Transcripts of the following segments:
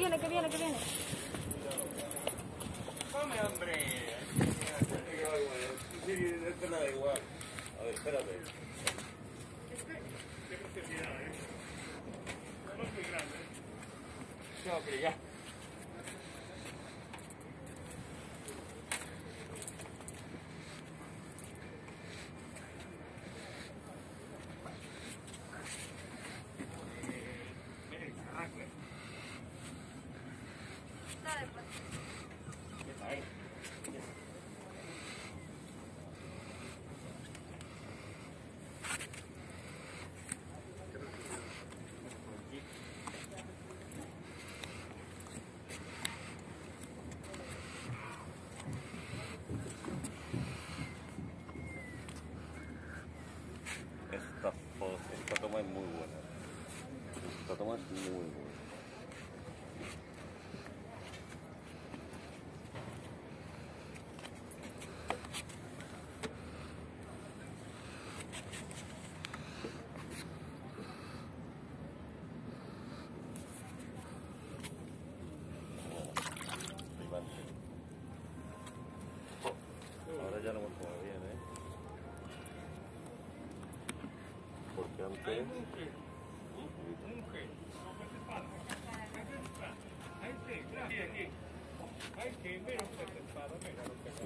viene, que viene, que viene. Come, hombre. Igual. A ver, espérate. No, pero ya pues. Esta, foto, esta toma es muy buena. Esta toma es muy buena. Ahora ya no hemos tomado bien, ¿eh? Porque antes...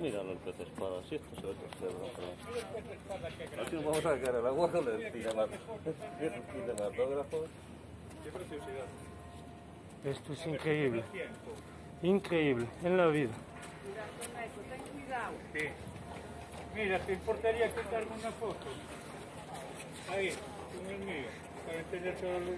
Míralo el pez espada, si esto se ve tercero. pero- Así nos vamos a sacar el agua con el cinemat- cinematógrafo. Esto es increíble. Increíble en la vida. Sí. Mira, ¿te importaría quitarme una foto? Ahí, con el mío, para enseñar todo lo